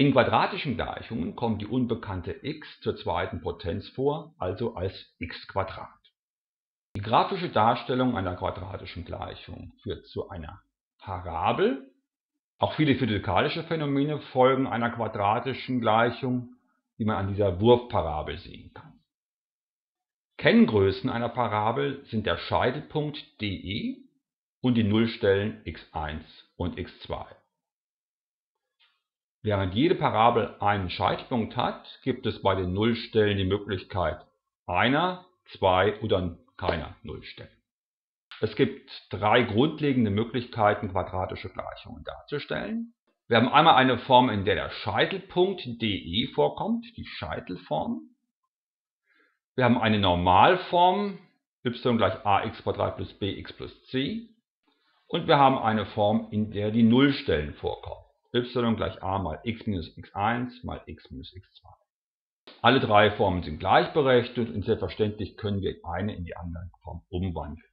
In quadratischen Gleichungen kommt die unbekannte x zur zweiten Potenz vor, also als x Die grafische Darstellung einer quadratischen Gleichung führt zu einer Parabel. Auch viele physikalische Phänomene folgen einer quadratischen Gleichung, wie man an dieser Wurfparabel sehen kann. Kenngrößen einer Parabel sind der Scheitelpunkt DE und die Nullstellen x1 und x2. Während jede Parabel einen Scheitelpunkt hat, gibt es bei den Nullstellen die Möglichkeit einer, zwei oder keiner Nullstellen. Es gibt drei grundlegende Möglichkeiten, quadratische Gleichungen darzustellen. Wir haben einmal eine Form, in der der Scheitelpunkt de vorkommt, die Scheitelform. Wir haben eine Normalform y gleich ax plus bx plus c. Und wir haben eine Form, in der die Nullstellen vorkommen y gleich a mal x minus x1 mal x minus x2. Alle drei Formen sind gleichberechtigt und selbstverständlich können wir eine in die andere Form umwandeln.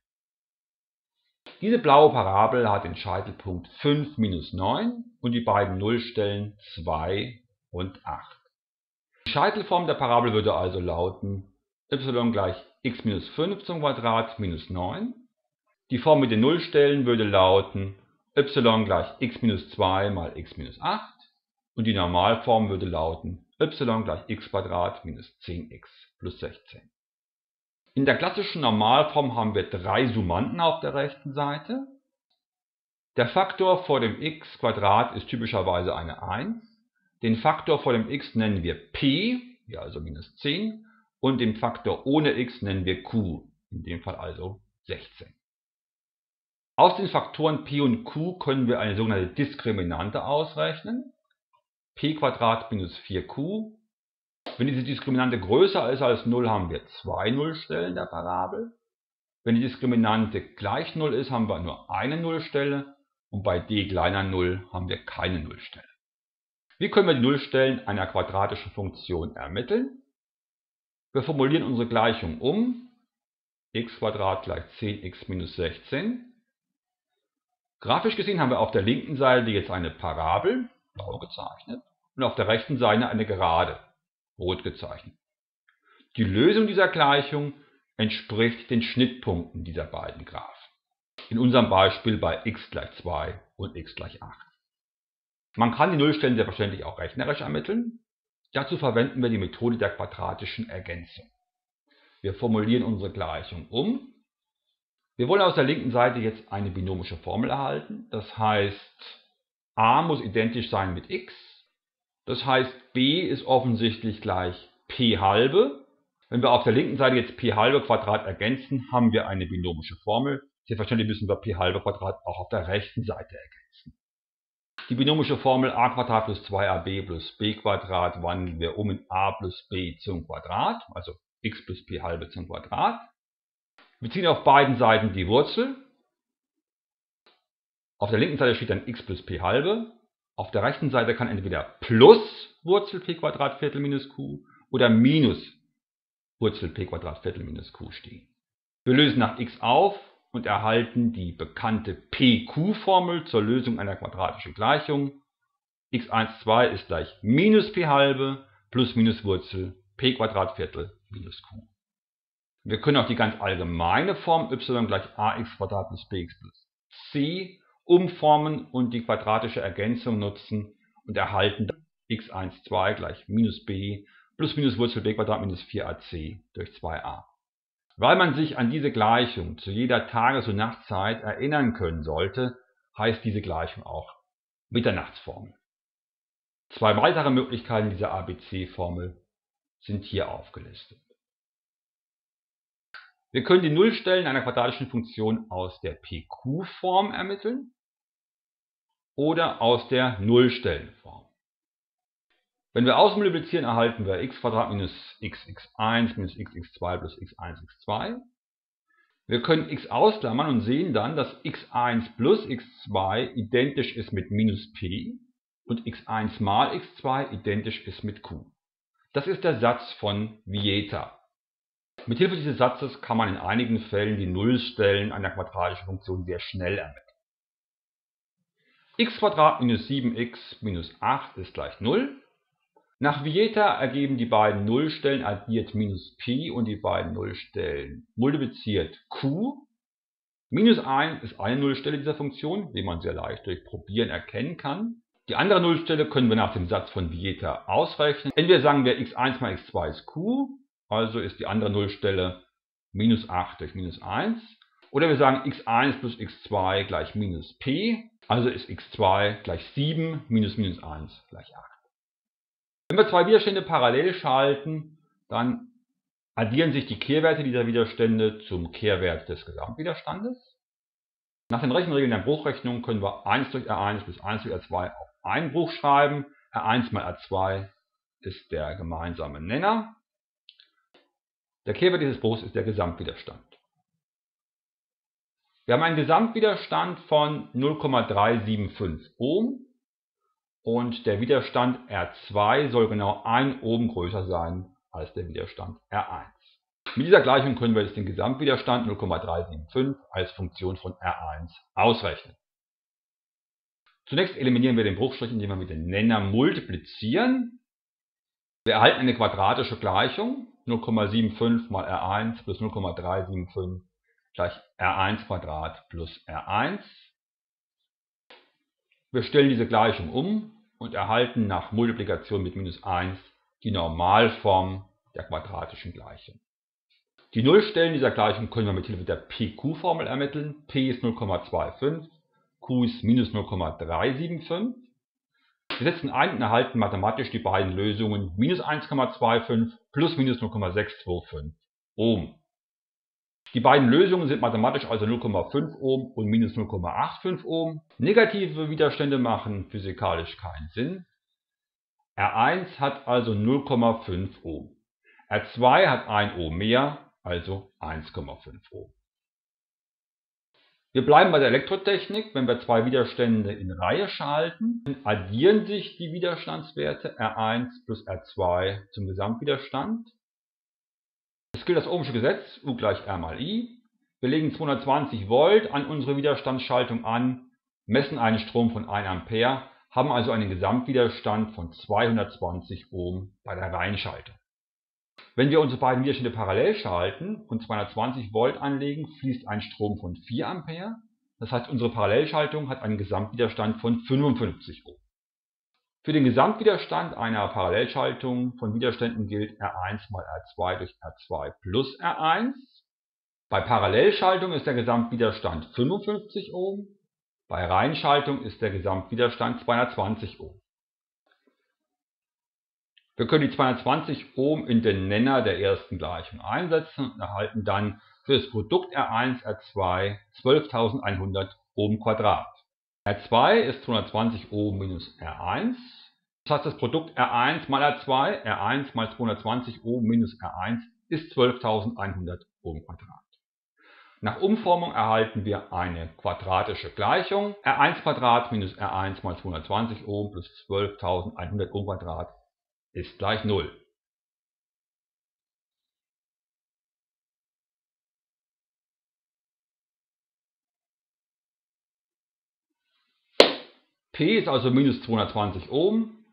Diese blaue Parabel hat den Scheitelpunkt 5 minus 9 und die beiden Nullstellen 2 und 8. Die Scheitelform der Parabel würde also lauten y gleich x minus 5 zum Quadrat minus 9. Die Form mit den Nullstellen würde lauten y gleich x minus 2 mal x minus 8 und die Normalform würde lauten y gleich x minus 10x plus 16. In der klassischen Normalform haben wir drei Summanden auf der rechten Seite. Der Faktor vor dem x ist typischerweise eine 1. Den Faktor vor dem x nennen wir p, hier also minus 10, und den Faktor ohne x nennen wir q, in dem Fall also 16. Aus den Faktoren p und q können wir eine sogenannte Diskriminante ausrechnen. p minus 4q. Wenn diese Diskriminante größer ist als 0, haben wir zwei Nullstellen der Parabel. Wenn die Diskriminante gleich 0 ist, haben wir nur eine Nullstelle und bei d kleiner 0 haben wir keine Nullstelle. Wie können wir die Nullstellen einer quadratischen Funktion ermitteln? Wir formulieren unsere Gleichung um. x gleich 10x minus 16 Grafisch gesehen haben wir auf der linken Seite jetzt eine Parabel, blau gezeichnet, und auf der rechten Seite eine Gerade, rot gezeichnet. Die Lösung dieser Gleichung entspricht den Schnittpunkten dieser beiden Graphen. In unserem Beispiel bei x gleich 2 und x gleich 8. Man kann die Nullstellen selbstverständlich auch rechnerisch ermitteln. Dazu verwenden wir die Methode der quadratischen Ergänzung. Wir formulieren unsere Gleichung um wir wollen aus der linken Seite jetzt eine binomische Formel erhalten. Das heißt, a muss identisch sein mit x. Das heißt, b ist offensichtlich gleich p halbe. Wenn wir auf der linken Seite jetzt p halbe Quadrat ergänzen, haben wir eine binomische Formel. Selbstverständlich müssen wir p halbe Quadrat auch auf der rechten Seite ergänzen. Die binomische Formel a Quadrat plus 2ab plus b Quadrat wandeln wir um in a plus b zum Quadrat, also x plus p halbe zum Quadrat. Wir ziehen auf beiden Seiten die Wurzel. Auf der linken Seite steht dann x plus p halbe. Auf der rechten Seite kann entweder plus Wurzel p Quadrat Viertel minus q oder minus Wurzel p Quadrat Viertel minus q stehen. Wir lösen nach x auf und erhalten die bekannte PQ-Formel zur Lösung einer quadratischen Gleichung. x1,2 ist gleich minus p halbe plus minus Wurzel p Quadrat Viertel minus q. Wir können auch die ganz allgemeine Form y gleich ax plus bx plus c umformen und die quadratische Ergänzung nutzen und erhalten x12 gleich minus b plus minus Wurzel b minus 4ac durch 2a. Weil man sich an diese Gleichung zu jeder Tages- und Nachtzeit erinnern können sollte, heißt diese Gleichung auch Mitternachtsformel. Zwei weitere Möglichkeiten dieser ABC-Formel sind hier aufgelistet. Wir können die Nullstellen einer quadratischen Funktion aus der PQ-Form ermitteln oder aus der Nullstellenform. Wenn wir ausmultiplizieren, erhalten wir x minus xx1 minus xx2 plus x1 x2. Wir können x ausklammern und sehen dann, dass x1 plus x2 identisch ist mit minus p und x1 mal x2 identisch ist mit q. Das ist der Satz von Vieta. Mithilfe dieses Satzes kann man in einigen Fällen die Nullstellen einer quadratischen Funktion sehr schnell ermitteln. x minus 7x minus 8 ist gleich 0. Nach Vieta ergeben die beiden Nullstellen addiert minus p und die beiden Nullstellen multipliziert q. Minus 1 ist eine Nullstelle dieser Funktion, wie man sehr leicht durch Probieren erkennen kann. Die andere Nullstelle können wir nach dem Satz von Vieta ausrechnen. Entweder sagen wir x1 mal x2 ist q, also ist die andere Nullstelle minus 8 durch minus 1. Oder wir sagen x1 plus x2 gleich minus p, also ist x2 gleich 7 minus minus 1 gleich 8. Wenn wir zwei Widerstände parallel schalten, dann addieren sich die Kehrwerte dieser Widerstände zum Kehrwert des Gesamtwiderstandes. Nach den Rechenregeln der Bruchrechnung können wir 1 durch R1 plus 1 durch R2 auf einen Bruch schreiben. R1 mal R2 ist der gemeinsame Nenner. Der Kehrwert dieses Bruchs ist der Gesamtwiderstand. Wir haben einen Gesamtwiderstand von 0,375 Ohm und der Widerstand R2 soll genau 1 Ohm größer sein als der Widerstand R1. Mit dieser Gleichung können wir jetzt den Gesamtwiderstand 0,375 als Funktion von R1 ausrechnen. Zunächst eliminieren wir den Bruchstrich, indem wir mit dem Nenner multiplizieren. Wir erhalten eine quadratische Gleichung 0,75 mal R1 plus 0,375 gleich R1 plus R1. Wir stellen diese Gleichung um und erhalten nach Multiplikation mit minus 1 die Normalform der quadratischen Gleichung. Die Nullstellen dieser Gleichung können wir mit Hilfe der PQ-Formel ermitteln. P ist 0,25, Q ist minus 0,375. Wir setzen ein und erhalten mathematisch die beiden Lösungen minus 1,25 plus minus 0,625 Ohm. Die beiden Lösungen sind mathematisch also 0,5 Ohm und minus 0,85 Ohm. Negative Widerstände machen physikalisch keinen Sinn. R1 hat also 0,5 Ohm. R2 hat 1 Ohm mehr, also 1,5 Ohm. Wir bleiben bei der Elektrotechnik. Wenn wir zwei Widerstände in Reihe schalten, addieren sich die Widerstandswerte R1 plus R2 zum Gesamtwiderstand. Es gilt das ohmsche Gesetz, U gleich R mal I. Wir legen 220 Volt an unsere Widerstandsschaltung an, messen einen Strom von 1 Ampere, haben also einen Gesamtwiderstand von 220 Ohm bei der Reihenschaltung. Wenn wir unsere beiden Widerstände parallel schalten und 220 Volt anlegen, fließt ein Strom von 4 Ampere. Das heißt, unsere Parallelschaltung hat einen Gesamtwiderstand von 55 Ohm. Für den Gesamtwiderstand einer Parallelschaltung von Widerständen gilt R1 mal R2 durch R2 plus R1. Bei Parallelschaltung ist der Gesamtwiderstand 55 Ohm, bei Reihenschaltung ist der Gesamtwiderstand 220 Ohm. Wir können die 220 Ohm in den Nenner der ersten Gleichung einsetzen und erhalten dann für das Produkt R1 R2 12.100 Ohm Quadrat. R2 ist 220 Ohm minus R1. Das heißt, das Produkt R1 mal R2, R1 mal 220 Ohm minus R1 ist 12.100 Ohm Quadrat. Nach Umformung erhalten wir eine quadratische Gleichung. R1 Quadrat minus R1 mal 220 Ohm plus 12.100 Ohm Quadrat ist gleich 0. P ist also minus 220 Ohm,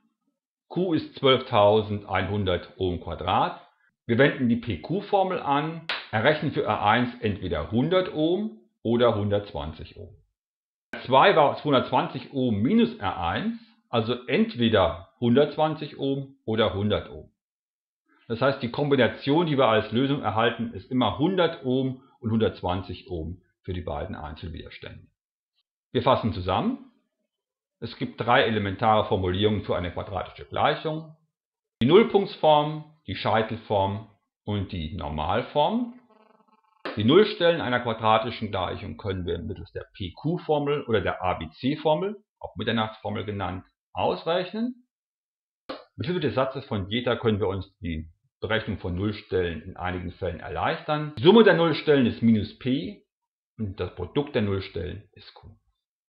Q ist 12.100 Ohm Quadrat. Wir wenden die PQ-Formel an, errechnen für R1 entweder 100 Ohm oder 120 Ohm. R2 war 220 Ohm minus R1, also entweder 120 Ohm oder 100 Ohm. Das heißt, die Kombination, die wir als Lösung erhalten, ist immer 100 Ohm und 120 Ohm für die beiden Einzelwiderstände. Wir fassen zusammen. Es gibt drei elementare Formulierungen für eine quadratische Gleichung. Die Nullpunktsform, die Scheitelform und die Normalform. Die Nullstellen einer quadratischen Gleichung können wir mittels der PQ-Formel oder der ABC-Formel, auch Mitternachtsformel genannt, ausrechnen. Mit Hilfe des Satzes von Jeta können wir uns die Berechnung von Nullstellen in einigen Fällen erleichtern. Die Summe der Nullstellen ist minus p und das Produkt der Nullstellen ist q.